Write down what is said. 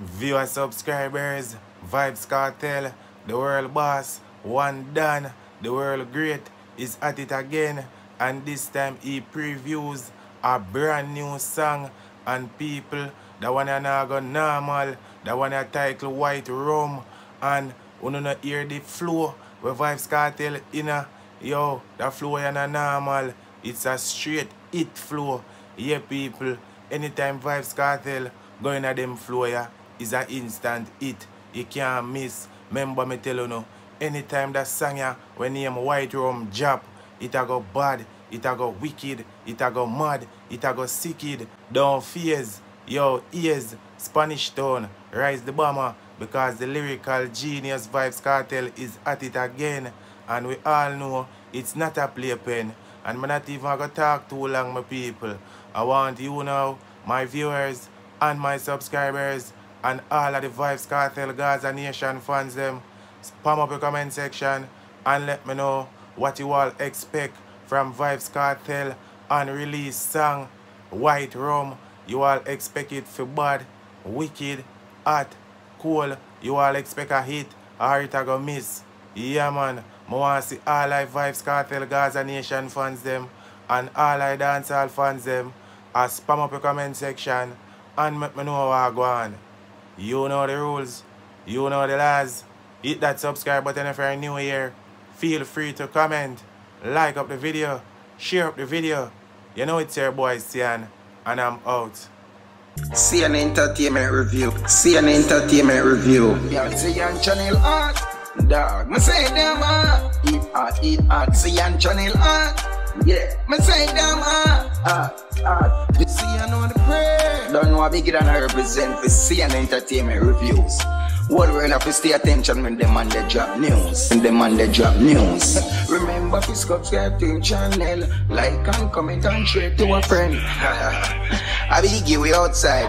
Viewer subscribers, Vybz Kartel, the world boss, one done, the world great, is at it again. And this time he previews a brand new song and people that wanna now go normal, that wanna title White Rum and wanna not hear the flow where Vybz Kartel in a yo, that flow yana normal. It's a straight it flow. Yeah people, anytime Vybz Kartel going at them flow yeah, is an instant hit. You can't miss. Remember me tell you no, anytime that song yeah, when name White Rum drop, it a go bad, it a go wicked, it a go mad, it a go sicked. Don't fears, yo ears, Spanish Town, rise the bomber, because the lyrical genius Vybz Kartel is at it again. And we all know it's not a playpen. And I'm not even gonna talk too long, my people. I want you now, my viewers and my subscribers, and all of the Vybz Kartel Gaza Nation fans them, spam up your comment section and let me know what you all expect from Vybz Kartel unreleased song White Rum. You all expect it for bad, wicked, hot, cool. You all expect a hit or it a go miss. Yeah man, I want to see all I Vybz Kartel Gaza Nation fans them and all I dancehall fans them. I spam up your comment section and make me know how I go on. You know the rules. You know the laws. Hit that subscribe button if you're new here. Feel free to comment, like up the video, share up the video. You know it's your boy Cian, and I'm out. Cian entertainment review. Cian entertainment review. Yeah, see channel art. Dog, me say them art. Eat art, eat art. Cian channel art. Yeah, me say them art. Art, art. See I know the prayer. Don't know how big than I represent for an entertainment reviews. What we have to stay attention when them on the drop news. When them on the drop news. Remember to subscribe to him channel. Like and comment and share to a friend. I be give we outside.